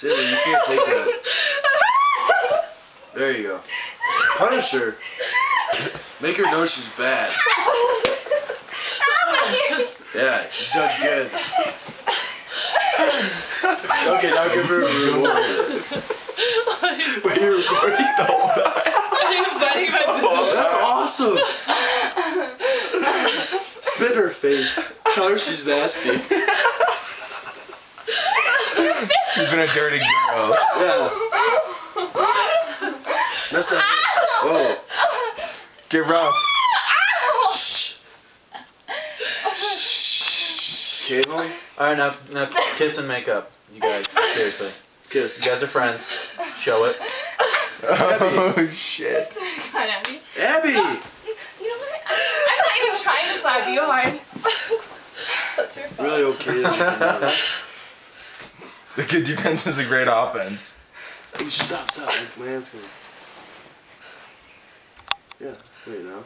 Taylor, you can't take that. There you go. Punish her. Make her know she's bad. Yeah, you done good. Okay, now give her a reward. Were you're recording the whole time? That's awesome. Spit her face. Tell her she's nasty. You've been a dirty girl. Yeah. Mess that. Whoa. Oh. Get rough. Shh. Is Kate? Alright, now, now kiss and make up. You guys, seriously. Kiss. You guys are friends. Show it. Oh shit. God, Abby. Abby! You know what? I'm not even trying to slap you hard. That's your fault. Really okay. The good defense is a great offense. Stop, stop. My hand's going. Yeah, wait now.